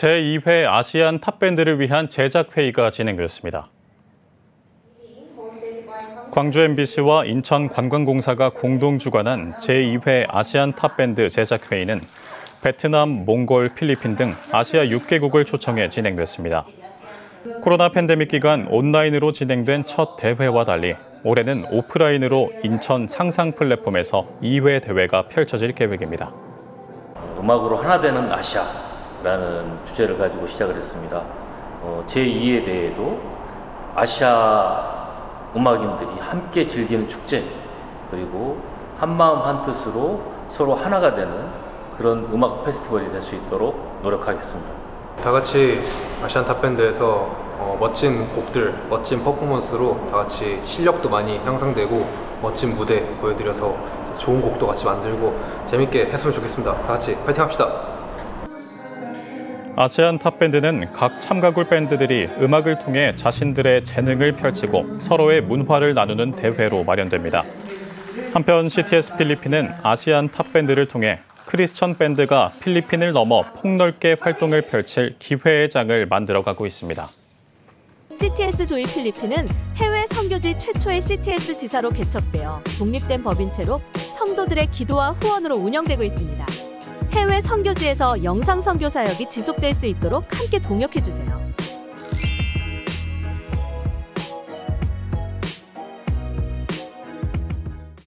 제2회 아시안 탑밴드를 위한 제작회의가 진행되었습니다. 광주 MBC와 인천관광공사가 공동 주관한 제2회 아시안 탑밴드 제작회의는 베트남, 몽골, 필리핀 등 아시아 6개국을 초청해 진행됐습니다. 코로나 팬데믹 기간 온라인으로 진행된 첫 대회와 달리 올해는 오프라인으로 인천 상상 플랫폼에서 2회 대회가 펼쳐질 계획입니다. 음악으로 하나 되는 아시아 라는 주제를 가지고 시작을 했습니다. 어, 제2회 대회도 아시아 음악인들이 함께 즐기는 축제 그리고 한 마음 한 뜻으로 서로 하나가 되는 그런 음악 페스티벌이 될 수 있도록 노력하겠습니다. 다 같이 아시안 탑밴드에서 어, 멋진 곡들, 멋진 퍼포먼스로 다 같이 실력도 많이 향상되고 멋진 무대 보여드려서 좋은 곡도 같이 만들고 재밌게 했으면 좋겠습니다. 다 같이 파이팅 합시다. 아시안 탑밴드는 각 참가국 밴드들이 음악을 통해 자신들의 재능을 펼치고 서로의 문화를 나누는 대회로 마련됩니다. 한편 CTS 필리핀은 아시안 탑밴드를 통해 크리스천 밴드가 필리핀을 넘어 폭넓게 활동을 펼칠 기회의 장을 만들어가고 있습니다. CTS 조이 필리핀은 해외 선교지 최초의 CTS 지사로 개척되어 독립된 법인체로 성도들의 기도와 후원으로 운영되고 있습니다. 해외 선교지에서 영상 선교 사역이 지속될 수 있도록 함께 동역해 주세요.